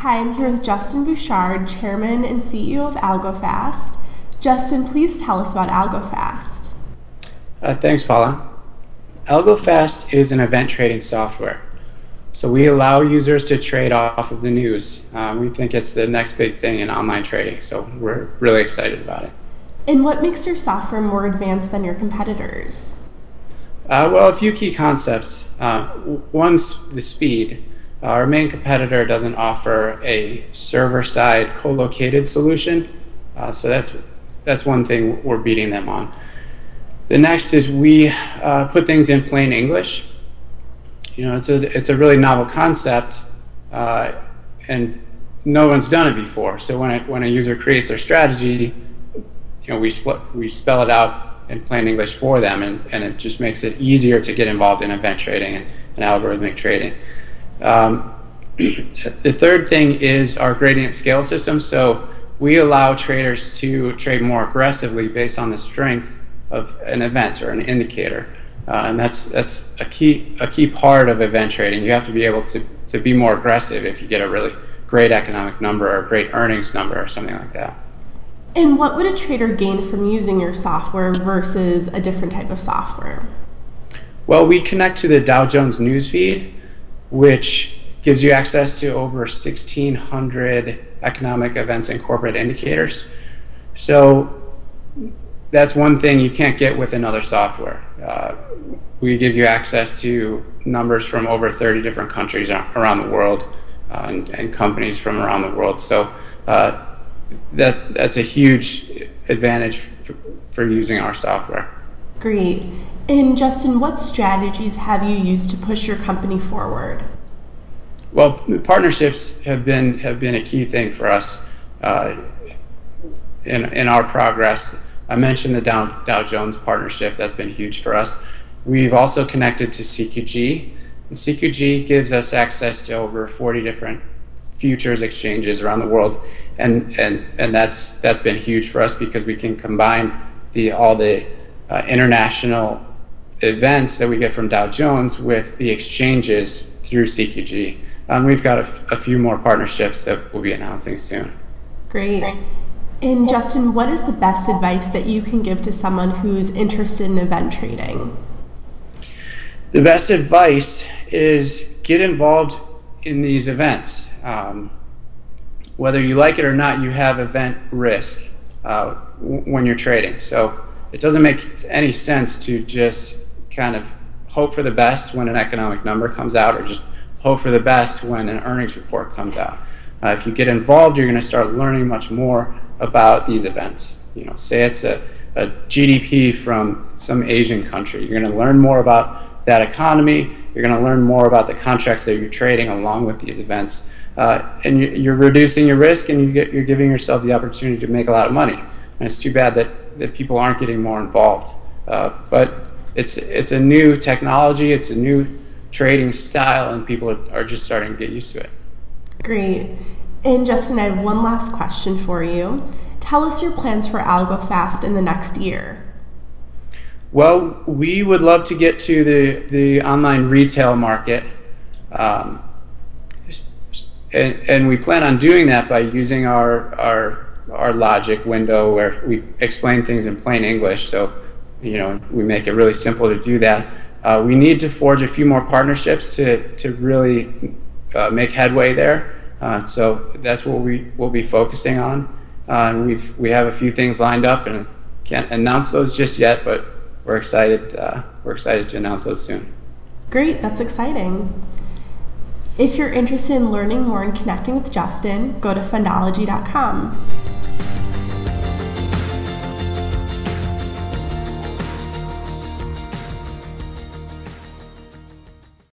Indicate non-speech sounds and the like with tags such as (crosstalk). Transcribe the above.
Hi, I'm here with Justin Bouchard, Chairman and CEO of AlgoFast. Justin, please tell us about AlgoFast. Uh, thanks, Paula. AlgoFast is an event trading software. So we allow users to trade off of the news. Uh, we think it's the next big thing in online trading, so we're really excited about it. And what makes your software more advanced than your competitors? Uh, well, a few key concepts. Uh, one's the speed. Our main competitor doesn't offer a server-side co-located solution, uh, so that's that's one thing we're beating them on. The next is we uh, put things in plain English. You know, it's a it's a really novel concept, uh, and no one's done it before. So when it, when a user creates their strategy, you know, we we spell it out in plain English for them, and, and it just makes it easier to get involved in event trading and, and algorithmic trading. Um, (clears throat) the third thing is our gradient scale system. So we allow traders to trade more aggressively based on the strength of an event or an indicator. Uh, and that's that's a key a key part of event trading. You have to be able to, to be more aggressive if you get a really great economic number or a great earnings number or something like that. And what would a trader gain from using your software versus a different type of software? Well, we connect to the Dow Jones newsfeed, which gives you access to over 1,600 economic events and corporate indicators. So that's one thing you can't get with another software. Uh, we give you access to numbers from over 30 different countries around the world uh, and, and, companies from around the world. So uh, that, that's a huge advantage for, for using our software. Great. And Justin, what strategies have you used to push your company forward? Well, partnerships have been have been a key thing for us uh, in in our progress. I mentioned the Dow, Dow Jones partnership. That's been huge for us. We've also connected to CQG. And CQG gives us access to over 40 different futures exchanges around the world, and and and that's that's been huge for us because we can combine the all the uh, international events that we get from Dow Jones with the exchanges through CQG. Um, we've got a, few more partnerships that we'll be announcing soon. Great. And Justin, what is the best advice that you can give to someone who's interested in event trading? The best advice is get involved in these events. Um, whether you like it or not, you have event risk uh, when you're trading. So it doesn't make any sense to just kind of hope for the best when an economic number comes out or just hope for the best when an earnings report comes out. Uh, if you get involved, you're going to start learning much more about these events. You know, say it's a, a GDP from some Asian country. You're going to learn more about that economy. You're going to learn more about the contracts that you're trading along with these events. Uh, and you're reducing your risk and you get, you're giving yourself the opportunity to make a lot of money. And it's too bad that, that people aren't getting more involved. Uh, but it's, it's a new technology, it's a new trading style, and people are just starting to get used to it. Great. And Justin, I have one last question for you. Tell us your plans for AlgoFast in the next year. Well, we would love to get to the, the online retail market. Um, and, and we plan on doing that by using our, our, our logic window where we explain things in plain English. So, you know, we make it really simple to do that. Uh, we need to forge a few more partnerships to, to really uh, make headway there. Uh, so that's what we will be focusing on. Uh, we've we have a few things lined up and can't announce those just yet, but we're excited. Uh, we're excited to announce those soon. Great, that's exciting. If you're interested in learning more and connecting with Justin, go to fundology.com.